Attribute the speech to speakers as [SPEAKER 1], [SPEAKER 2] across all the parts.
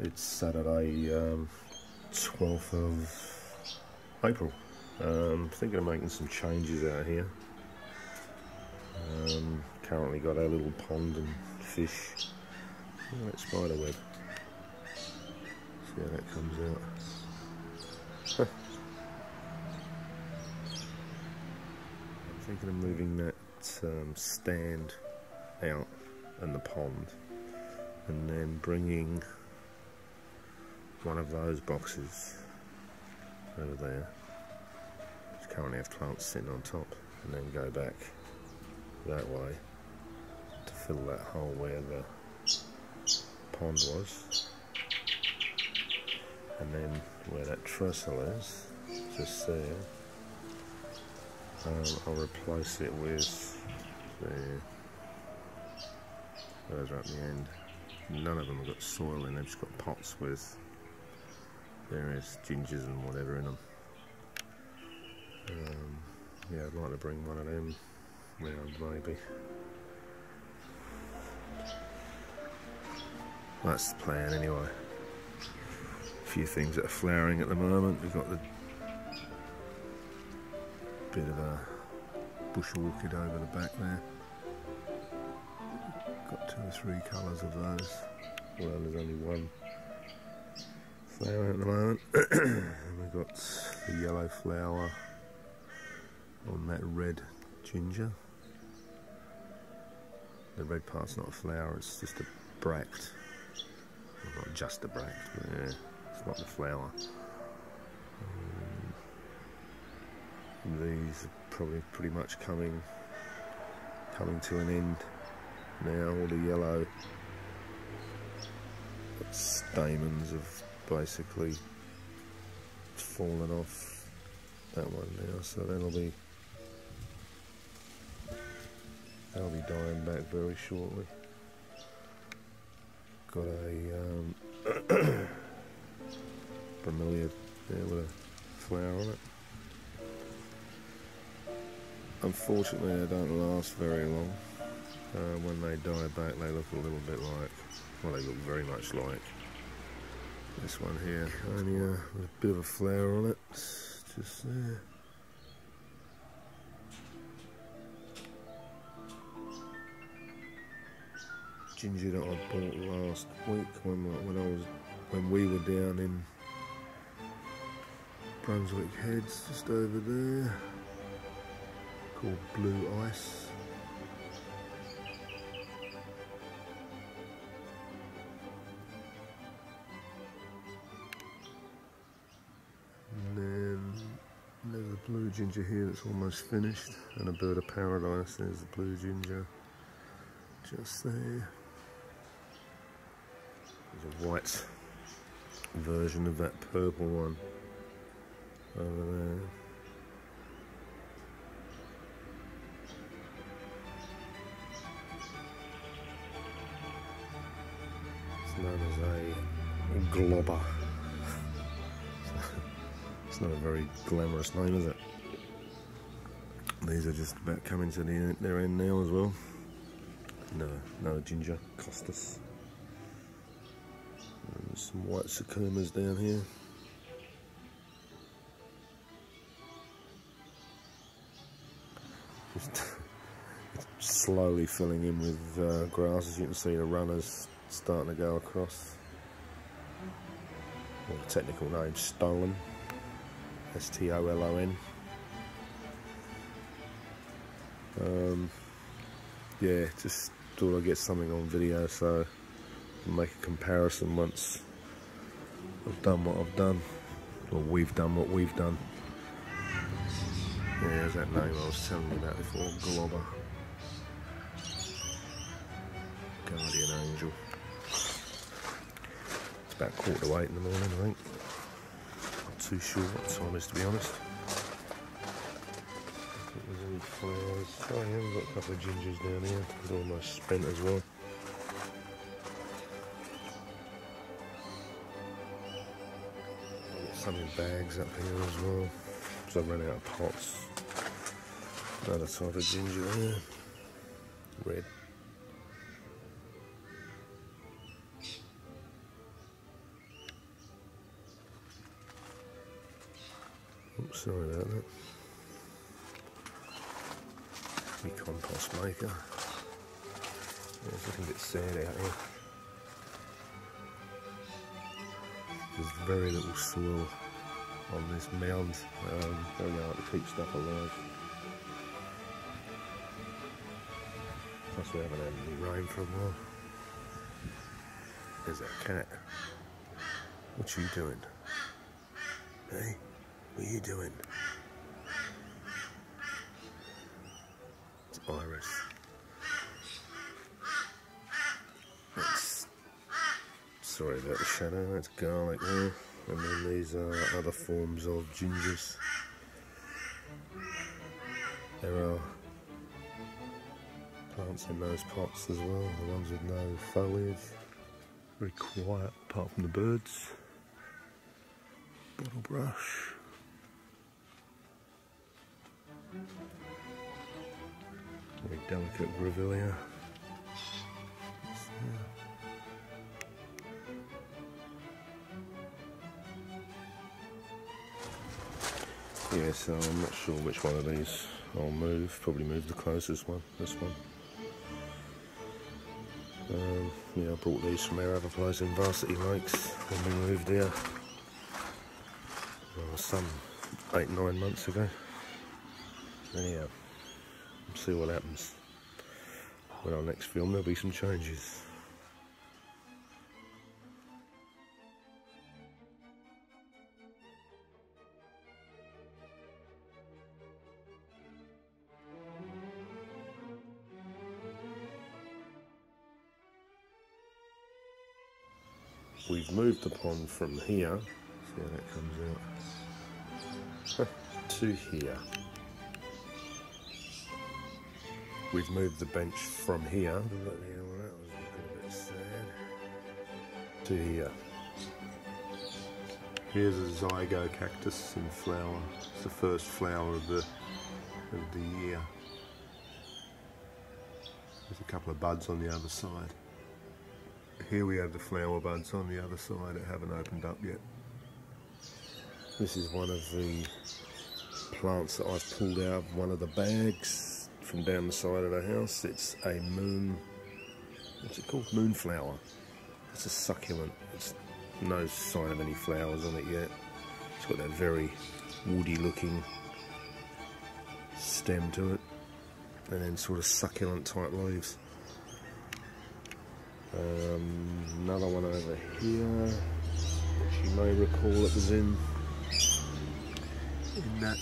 [SPEAKER 1] It's Saturday, um, 12th of April. Um, I'm thinking of making some changes out here. Um, currently got our little pond and fish. At that spider web. See how that comes out. I'm thinking of moving that um, stand out in the pond and then bringing one of those boxes over there. Which currently have plants sitting on top and then go back that way to fill that hole where the pond was. And then where that trestle is just there. Um, I'll replace it with there those are at the end. None of them have got soil in, they've just got pots with various gingers and whatever in them. Um, yeah, I'd like to bring one of them round maybe. That's the plan anyway. A few things that are flowering at the moment. We've got the bit of a bush orchid over the back there. Got two or three colours of those. Well, there's only one flower at the moment. we've got the yellow flower on that red ginger. The red part's not a flower, it's just a bract. Well, not just a bract, but yeah, it's not the flower. Um, these are probably pretty much coming coming to an end now. All the yellow stamens have basically fallen off that one now, so that'll be that'll be dying back very shortly. Got a um, bromeliad there with a flower on it. Unfortunately, they don't last very long. Uh, when they die back, they look a little bit like, well, they look very much like this one here, only with a bit of a flower on it, just there. Ginger that I bought last week when when I was when we were down in Brunswick Heads, just over there, called Blue Ice. Blue ginger here that's almost finished and a bird of paradise. There's the blue ginger just there. There's a white version of that purple one over there. It's known as a Globba. It's not a very glamorous name, is it? These are just about coming to the their end now as well. No, no ginger, costus. And some white curcumas down here. Just slowly filling in with uh, grass. As you can see, the runners starting to go across. Well, the technical name, Stolon. S-T-O-L-O-N. Um, yeah, just thought I'd get something on video so I make a comparison once I've done what I've done, or we've done what we've done. Yeah, there's that name I was telling you about before, Globba. Guardian Angel. It's about quarter to eight in the morning, I think Not too sure what time is to be honest good flowers. Oh yeah, have got a couple of gingers down here. They're almost spent as well. Got some in bags up here as well. So I'm running out of pots. Another type of ginger there. Red. Oops, sorry about that. My compost maker. It's looking a bit sad out here. There's very little soil on this mound. Um, very hard to keep stuff alive. Plus we haven't had any rain for a while. There's that cat. What you doing? Hey, what are you doing? Iris. That's, sorry about the shadow, that's garlic there. And then these are other forms of gingers. There are plants in those pots as well, the ones with no foliage. Very quiet apart from the birds. Bottle brush. Very delicate grevillea. Yeah, so I'm not sure which one of these I'll move. Probably move the closest one, this one. Um, yeah, I bought these from our other place in Varsity Lakes when we moved here. Well, some eight, nine months ago. Anyhow, see what happens. When our next film, there'll be some changes. we've moved the pond from here, see how that comes out, to here. We've moved the bench from here, to here. Here's a zygo cactus in flower. It's the first flower of the of the year. There's a couple of buds on the other side here we have the flower buds on the other side that haven't opened up yet. This is one of the plants that I've pulled out of one of the bags from down the side of the house. It's a moon, what's it called? Moonflower. It's a succulent. It's no sign of any flowers on it yet. It's got that very woody looking stem to it and then sort of succulent type leaves. Um, another one over here, which you may recall it was in in that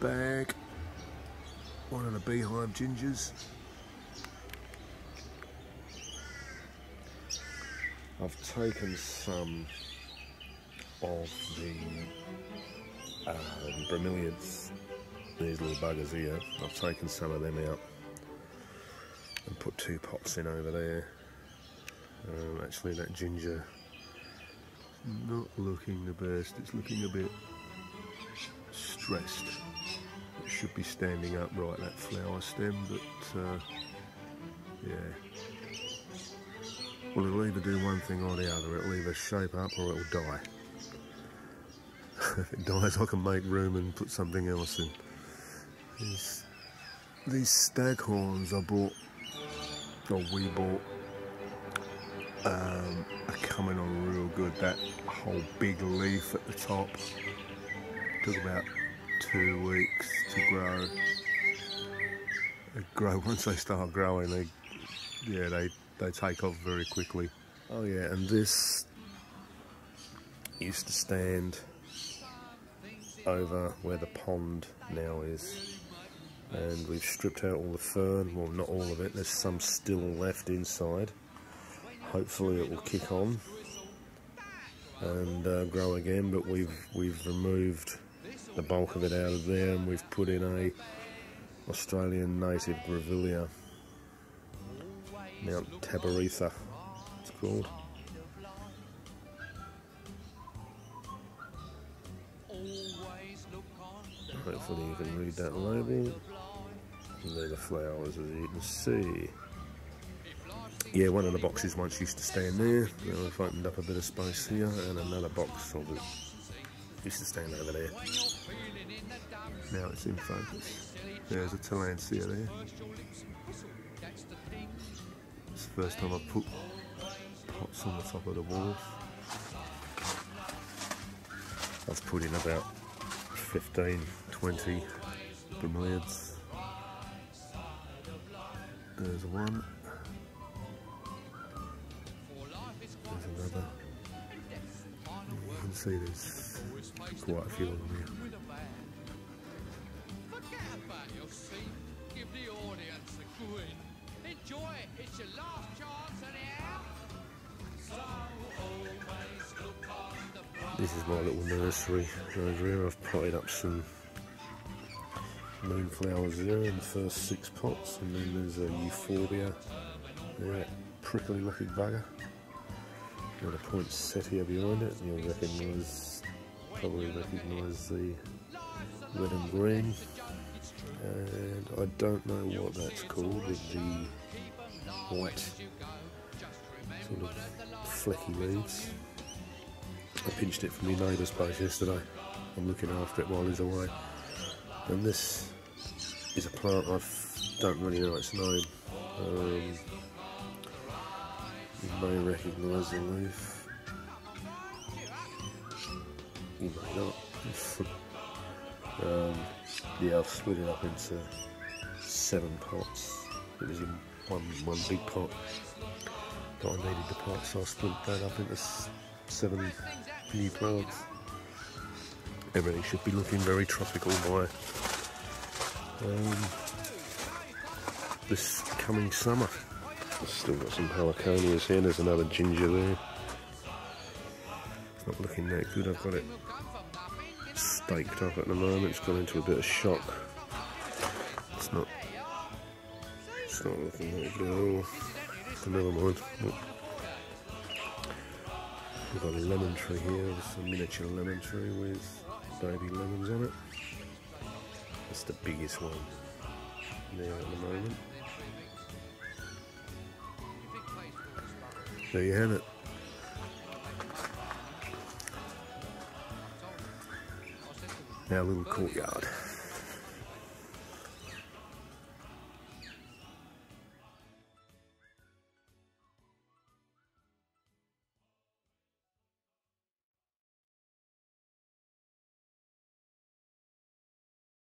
[SPEAKER 1] bag. One of the beehive gingers. I've taken some of the um, bromeliads, these little buggers here. I've taken some of them out and put two pots in over there. Um, actually that ginger not looking the best, it's looking a bit stressed. Should be standing upright, that flower stem, but uh, yeah. Well, it'll either do one thing or the other. It'll either shape up or it'll die. if it dies, I can make room and put something else in. These, these staghorns I bought, or we bought um, are coming on real good. That whole big leaf at the top took about two weeks to grow. They grow once they start growing. They yeah they they take off very quickly. Oh yeah, and this used to stand over where the pond now is and we've stripped out all the fern well not all of it there's some still left inside hopefully it will kick on and uh, grow again but we've we've removed the bulk of it out of there and we've put in a Australian native grevillea Mount Tabaretha it's called. Hopefully you can read that label. And there are the flowers as you can see. Yeah, one of the boxes once used to stand there. Now I've opened up a bit of space here, and another box of it used to stand over there. Now it's in focus. There's a Tillandsia there. It's the first time I've put pots on the top of the wall. I've put in about 15, 20 bromeliads. There's one. There's another. You can see there's quite a few of them here. This is my little nursery over here. I've potted up some moonflowers there in the first six pots, and then there's a euphorbia, yeah, prickly looking bugger. Got a poinsettia behind it, and you'll recognise, probably recognise the red and green. And I don't know what that's called with the white sort of flecky leaves. I pinched it from my neighbour's place yesterday. I'm looking after it while he's away. And this is a plant I don't really know its name. Um, you may recognise the leaf. You may not. um, yeah, I've split it up into seven pots. It was in one one big pot, but I needed the pot, so I split that up into seven new plants. Everything should be looking very tropical by um, this coming summer. I've still got some heliconias here, there's another ginger there. Not looking that good, I've got it staked up at the moment, it's gone into a bit of shock. It's not, it's not looking that good at all. Never mind. We've got a lemon tree here, It's a miniature lemon tree with baby lemons on it. It's the biggest one there at the moment. There you have it. Our little courtyard.